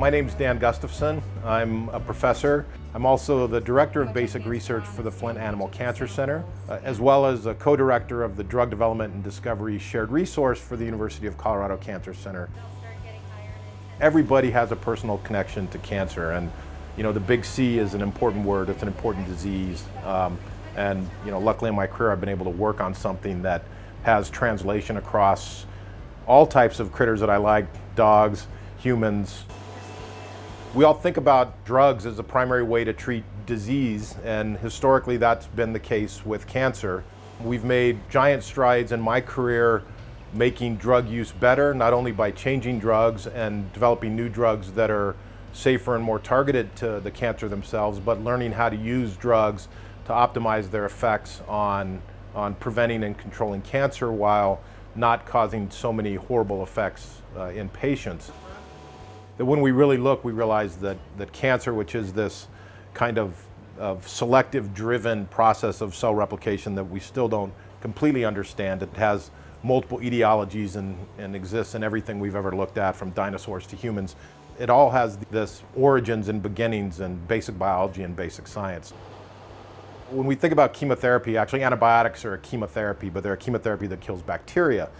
My name is Dan Gustafson. I'm a professor. I'm also the director of basic research for the Flint Animal Cancer Center, uh, as well as a co-director of the Drug Development and Discovery Shared Resource for the University of Colorado Cancer Center. Everybody has a personal connection to cancer, and you know the big C is an important word. It's an important disease, um, and you know luckily in my career I've been able to work on something that has translation across all types of critters that I like: dogs, humans, we all think about drugs as a primary way to treat disease, and historically that's been the case with cancer. We've made giant strides in my career making drug use better, not only by changing drugs and developing new drugs that are safer and more targeted to the cancer themselves, but learning how to use drugs to optimize their effects on, on preventing and controlling cancer while not causing so many horrible effects uh, in patients that when we really look, we realize that, that cancer, which is this kind of, of selective driven process of cell replication that we still don't completely understand, it has multiple etiologies and, and exists in everything we've ever looked at from dinosaurs to humans. It all has this origins and beginnings in basic biology and basic science. When we think about chemotherapy, actually antibiotics are a chemotherapy, but they're a chemotherapy that kills bacteria.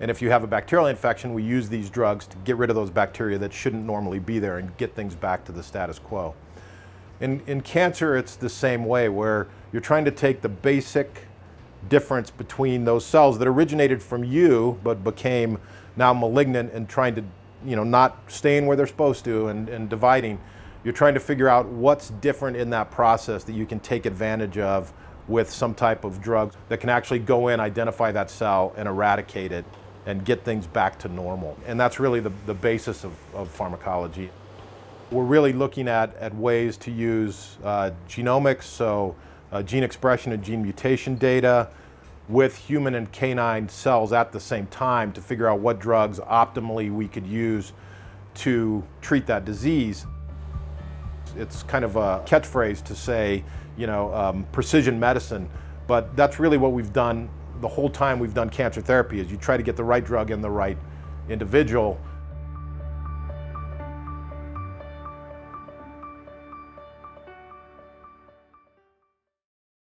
And if you have a bacterial infection, we use these drugs to get rid of those bacteria that shouldn't normally be there and get things back to the status quo. In, in cancer, it's the same way, where you're trying to take the basic difference between those cells that originated from you but became now malignant and trying to, you know, not staying where they're supposed to and, and dividing. You're trying to figure out what's different in that process that you can take advantage of with some type of drug that can actually go in, identify that cell, and eradicate it and get things back to normal. And that's really the, the basis of, of pharmacology. We're really looking at, at ways to use uh, genomics, so uh, gene expression and gene mutation data with human and canine cells at the same time to figure out what drugs optimally we could use to treat that disease. It's kind of a catchphrase to say, you know, um, precision medicine, but that's really what we've done the whole time we've done cancer therapy is you try to get the right drug in the right individual